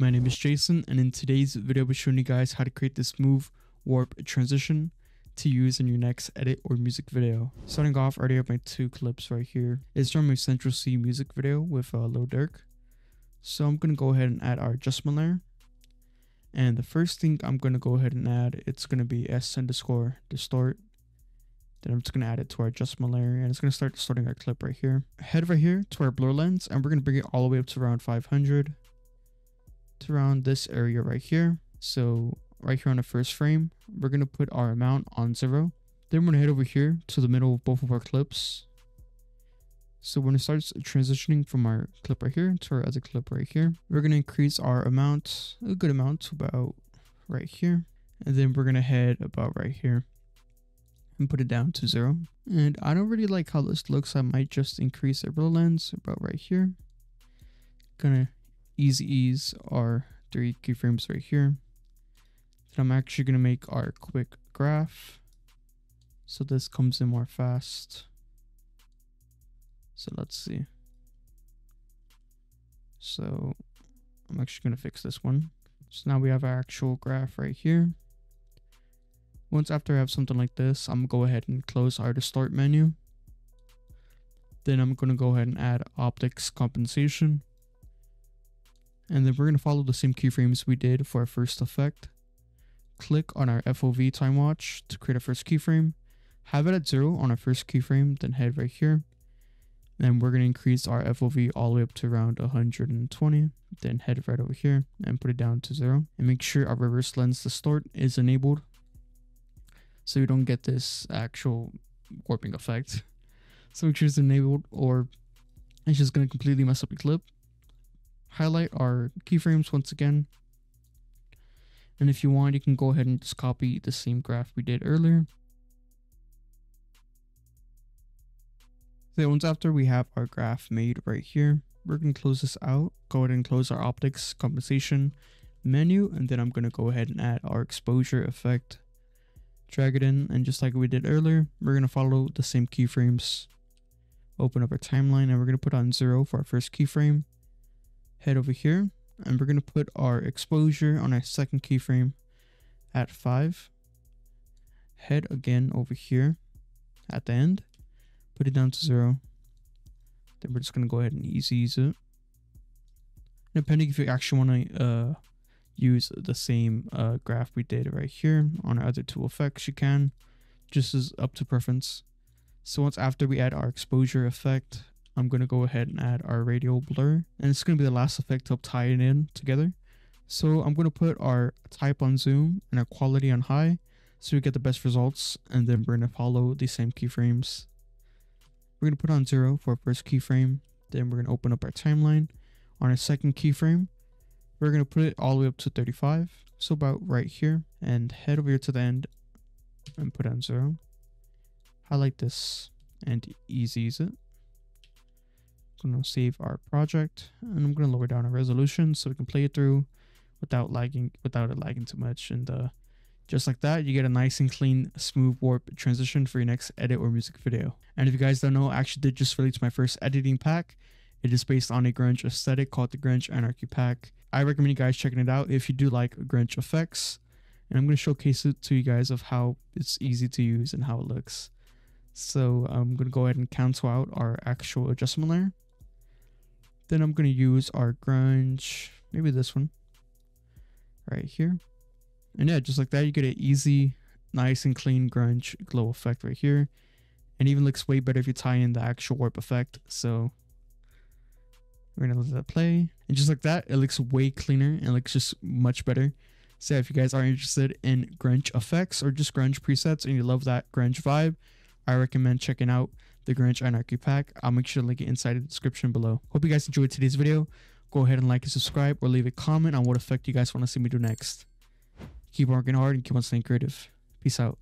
my name is Jason and in today's video I'll be showing you guys how to create this smooth warp transition to use in your next edit or music video. Starting off, I already have my two clips right here. It's from my Central Cee music video with uh, Lil Durk. So I'm going to go ahead and add our adjustment layer. And the first thing I'm going to go ahead and add, it's going to be S underscore distort then I'm just going to add it to our adjustment layer and it's going to start distorting our clip right here. Head right here to our blur lens and we're going to bring it all the way up to around 500 to around this area right here. So right here on the first frame, we're going to put our amount on zero. Then we're going to head over here to the middle of both of our clips. So when it starts transitioning from our clip right here to our other clip right here. We're going to increase our amount, a good amount to about right here. And then we're going to head about right here and put it down to zero. And I don't really like how this looks. I might just increase the lens about right here. Gonna easy ease our three keyframes right here. Then I'm actually gonna make our quick graph. So this comes in more fast. So let's see. So I'm actually gonna fix this one. So now we have our actual graph right here. Once after I have something like this, I'm gonna go ahead and close our distort menu. Then I'm gonna go ahead and add optics compensation. And then we're gonna follow the same keyframes we did for our first effect. Click on our FOV time watch to create a first keyframe. Have it at zero on our first keyframe, then head right here. Then we're gonna increase our FOV all the way up to around 120. Then head right over here and put it down to zero. And make sure our reverse lens distort is enabled so you don't get this actual warping effect. So make sure it's enabled or it's just going to completely mess up your clip. Highlight our keyframes once again. And if you want, you can go ahead and just copy the same graph we did earlier. So once after we have our graph made right here, we're going to close this out. Go ahead and close our optics compensation menu. And then I'm going to go ahead and add our exposure effect drag it in, and just like we did earlier, we're going to follow the same keyframes. Open up our timeline, and we're going to put on 0 for our first keyframe. Head over here, and we're going to put our exposure on our second keyframe at 5. Head again over here at the end. Put it down to 0. Then we're just going to go ahead and easy ease it. Depending if you actually want to uh, use the same uh, graph we did right here on our other two effects you can just as up to preference so once after we add our exposure effect I'm going to go ahead and add our radial blur and it's going to be the last effect to tie it in together so I'm going to put our type on zoom and our quality on high so we get the best results and then we're going to follow the same keyframes we're going to put on zero for our first keyframe then we're going to open up our timeline on our second keyframe we're going to put it all the way up to 35. So about right here and head over here to the end and put on zero. Highlight this and ease it. I'm going to save our project and I'm going to lower down our resolution so we can play it through without lagging, without it lagging too much. And uh, just like that, you get a nice and clean, smooth warp transition for your next edit or music video. And if you guys don't know, I actually did just release my first editing pack. It is based on a grunge aesthetic called the Grunge Anarchy Pack. I recommend you guys checking it out if you do like grunge effects. And I'm going to showcase it to you guys of how it's easy to use and how it looks. So I'm going to go ahead and cancel out our actual adjustment layer. Then I'm going to use our grunge, maybe this one right here. And yeah, just like that, you get an easy, nice and clean grunge glow effect right here. And even looks way better if you tie in the actual warp effect. So we're gonna let that play. And just like that, it looks way cleaner and looks just much better. So if you guys are interested in grunge effects or just grunge presets and you love that grunge vibe, I recommend checking out the Grunge Anarchy Pack. I'll make sure to link it inside the description below. Hope you guys enjoyed today's video. Go ahead and like and subscribe or leave a comment on what effect you guys want to see me do next. Keep working hard and keep on staying creative. Peace out.